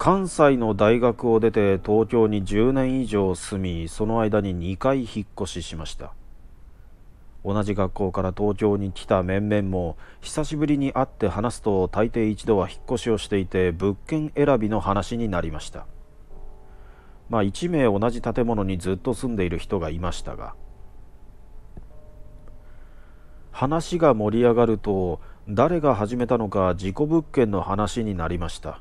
関西の大学を出て東京に10年以上住みその間に2回引っ越ししました。同じ学校から東京に来た面々も久しぶりに会って話すと大抵一度は引っ越しをしていて物件選びの話になりました。まあ1名同じ建物にずっと住んでいる人がいましたが話が盛り上がると誰が始めたのか事故物件の話になりました。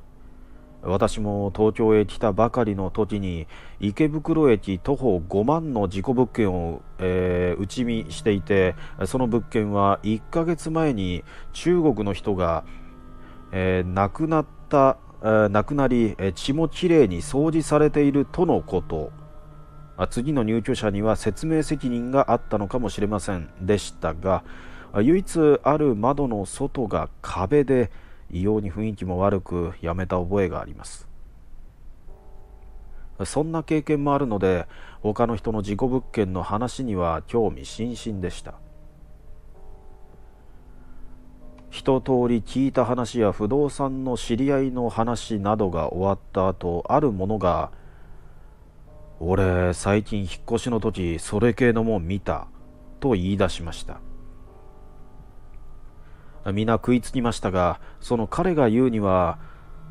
私も東京へ来たばかりの時に池袋駅徒歩5万の事故物件を、えー、打ち見していてその物件は1ヶ月前に中国の人が、えー、亡くなった、えー、亡くなり血もきれいに掃除されているとのこと。次の入居者には説明責任があったのかもしれませんでしたが唯一ある窓の外が壁で異様に雰囲気も悪くやめた覚えがあります。そんな経験もあるので他の人の事故物件の話には興味津々でした。一通り聞いた話や不動産の知り合いの話などが終わった後ある者が「俺最近引っ越しの時それ系のもん見た」と言い出しました。皆食いつきましたがその彼が言うには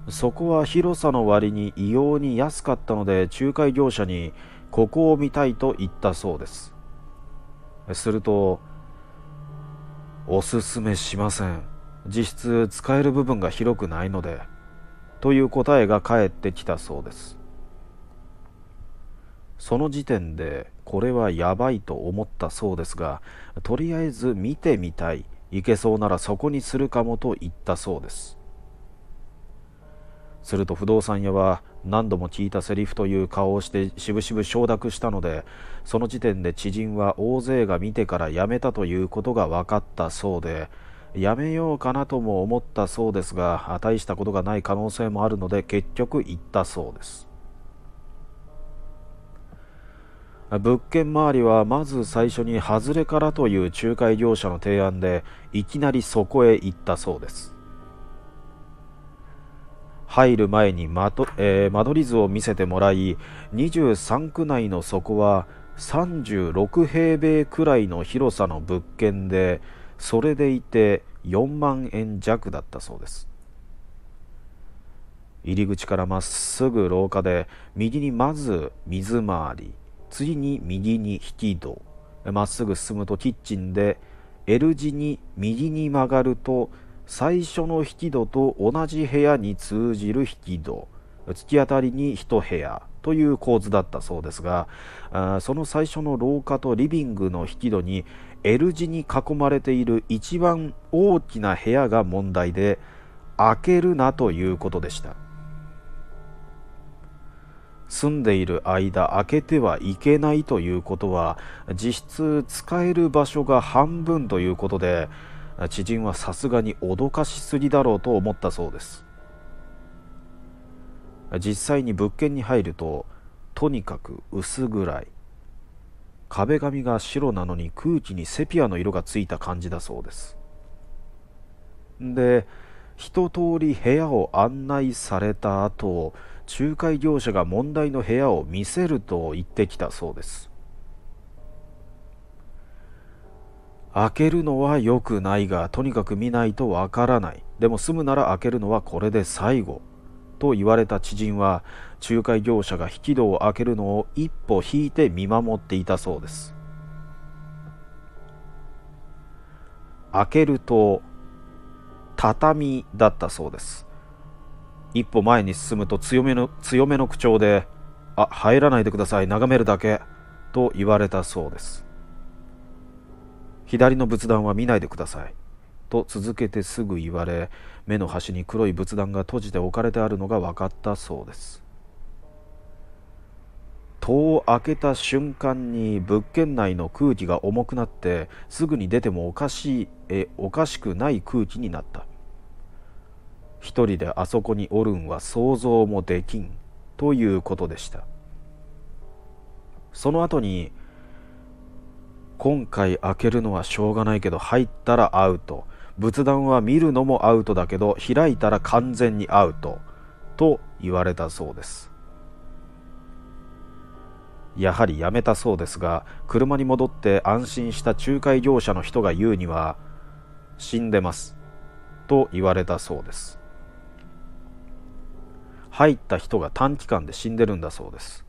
そこは広さの割に異様に安かったので仲介業者にここを見たいと言ったそうです。するとおすすめしません。実質使える部分が広くないのでという答えが返ってきたそうです。その時点でこれはやばいと思ったそうですがとりあえず見てみたい。行けそうならそこにするかもと言ったそうです。すると不動産屋は何度も聞いたセリフという顔をしてしぶしぶ承諾したのでその時点で知人は大勢が見てから辞めたということが分かったそうでやめようかなとも思ったそうですが大したことがない可能性もあるので結局行ったそうです。物件周りはまず最初に外れからという仲介業者の提案でいきなりそこへ行ったそうです。入る前に間と、えー、間取り図を見せてもらい23区内のそこは36平米くらいの広さの物件でそれでいて4万円弱だったそうです。入り口からまっすぐ廊下で右にまず水回り。次に右に引き戸。まっすぐ進むとキッチンで L 字に右に曲がると最初の引き戸と同じ部屋に通じる引き戸。突き当たりに1部屋という構図だったそうですがその最初の廊下とリビングの引き戸に L 字に囲まれている一番大きな部屋が問題で開けるなということでした。住んでいる間開けてはいけないということは実質使える場所が半分ということで知人はさすがに脅かしすぎだろうと思ったそうです。実際に物件に入るととにかく薄暗い。壁紙が白なのに空気にセピアの色がついた感じだそうです。で一通り部屋を案内された後仲介業者が問題の部屋を見せると言ってきたそうです。開けるのは良くないがとにかく見ないとわからない。でも住むなら開けるのはこれで最後。と言われた知人は仲介業者が引き戸を開けるのを一歩引いて見守っていたそうです。開けると畳だったそうです。一歩前に進むと強めの強めの口調で「あ入らないでください眺めるだけ」と言われたそうです左の仏壇は見ないでくださいと続けてすぐ言われ目の端に黒い仏壇が閉じて置かれてあるのが分かったそうです。戸を開けた瞬間に物件内の空気が重くなってすぐに出てもおかしいえおかしくない空気になった。一人であそこにおるんは想像もできんということでした。その後に今回開けるのはしょうがないけど入ったらアウト仏壇は見るのもアウトだけど開いたら完全にアウトと言われたそうです。やはりやめたそうですが車に戻って安心した仲介業者の人が言うには死んでます。と言われたそうです。入った人が短期間で死んでるんだそうです。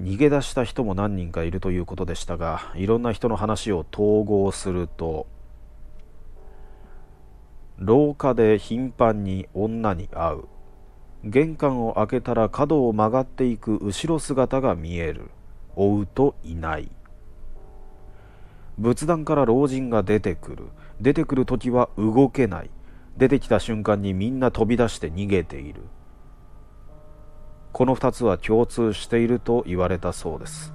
逃げ出した人も何人かいるということでしたがいろんな人の話を統合すると廊下で頻繁に女に会う。玄関を開けたら角を曲がっていく後ろ姿が見える。追うといない。仏壇から老人が出てくる。出てくる時は動けない。出てきた瞬間にみんな飛び出して逃げている。この2つは共通していると言われたそうです。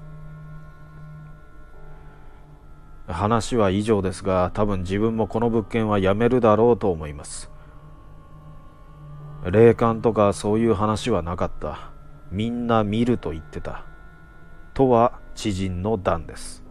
話は以上ですが多分自分もこの物件はやめるだろうと思います。霊感とかそういう話はなかった。みんな見ると言ってた。とは知人の段です。